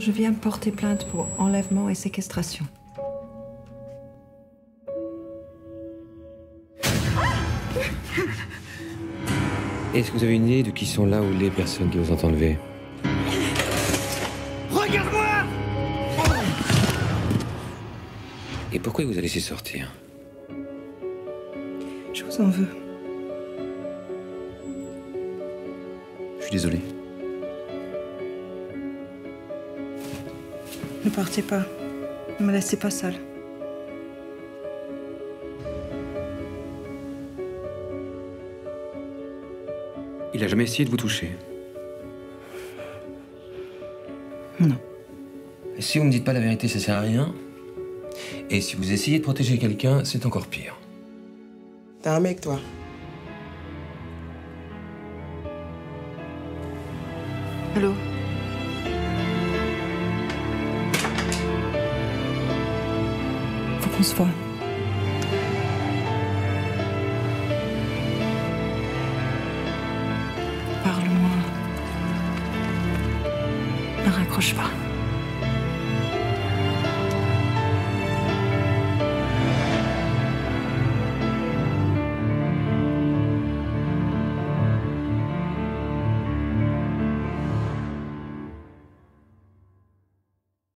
Je viens porter plainte pour enlèvement et séquestration. Est-ce que vous avez une idée de qui sont là ou les personnes qui vous ont enlevé Regarde-moi Et pourquoi il vous a laissé sortir Je vous en veux. Je suis désolé. Ne partez pas. Ne me laissez pas seule. Il a jamais essayé de vous toucher Non. Et si vous me dites pas la vérité, ça sert à rien. Et si vous essayez de protéger quelqu'un, c'est encore pire. T'as un mec, toi Allô? Parle-moi. Ne raccroche pas.